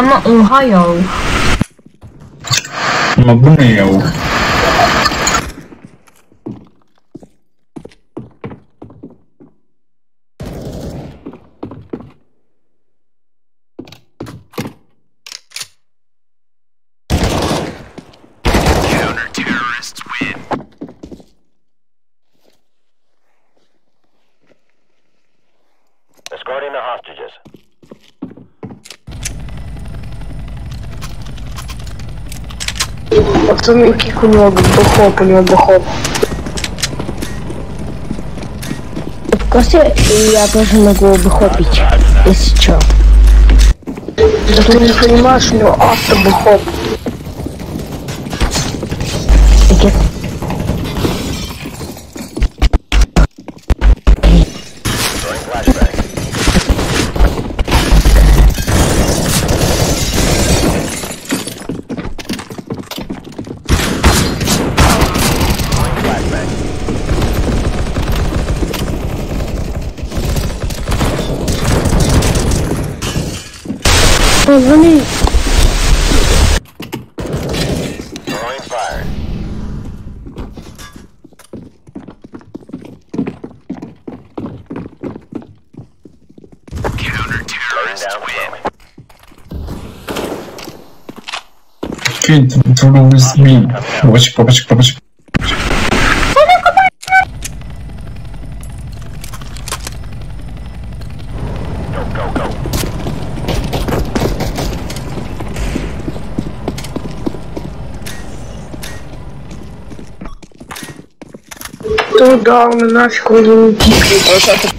Oha ya. Ama bu ne ya? Пацаны, яких у него бэхоп, у него бэхоп. В курсе я тоже могу бэхопить, если чё. Да ты не понимаешь, у него авто бэхоп. Позвони. Throwing fire. Laying Counter-terrorists down win. throwing. Кинь, трудовый змей. Папочек, папочек, папочек. Go, Туда, он нафиг он не тикает.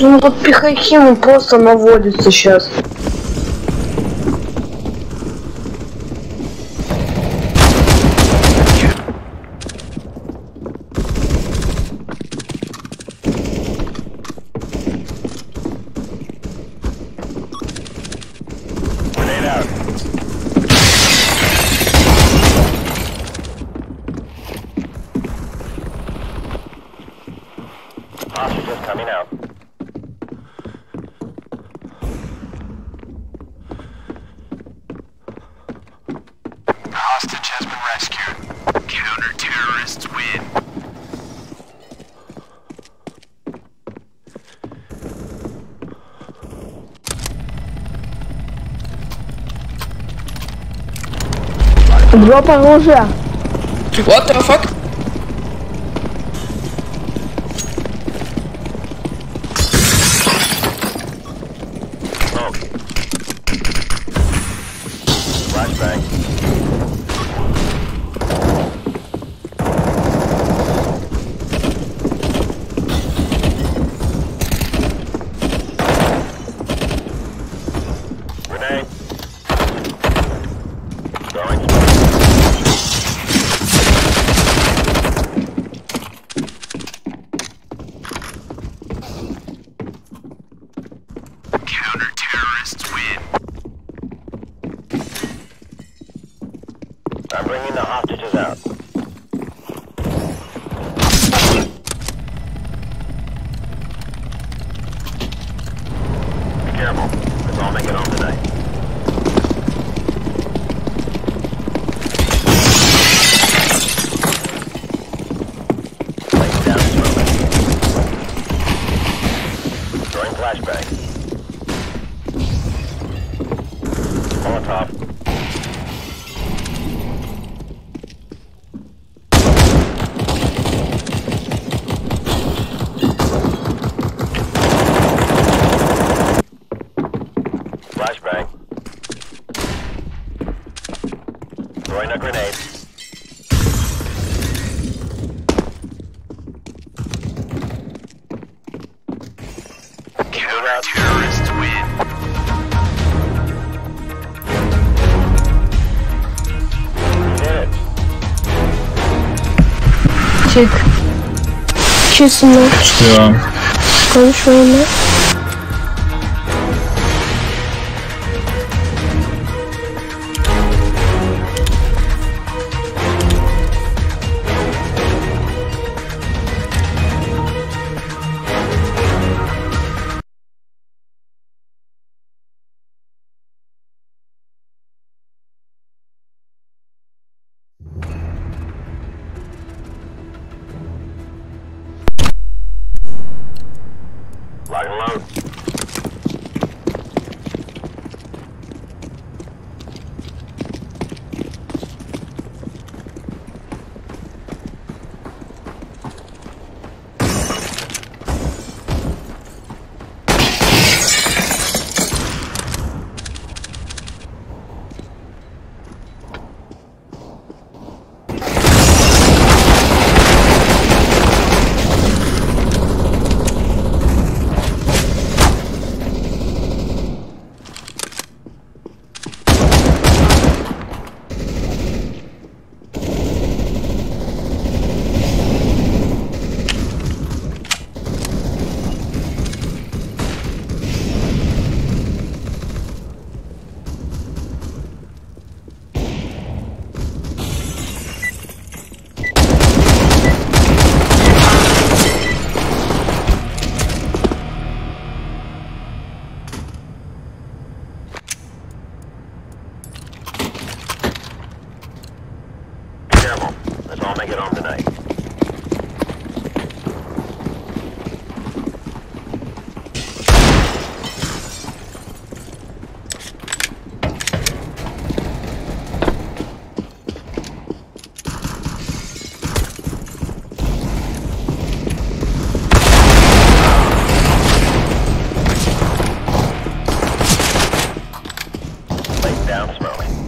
Ну вот Пихахим просто наводится сейчас. dropa 11 A. What the fuck? Win. I'm bringing the hostages out. Be careful. Let's all make it home tonight. Molotov. Flashbang. Throwing a grenade. Çık. Kesin lan. Çıkıyorum. Konuşmayın lan. alone. Down smoke.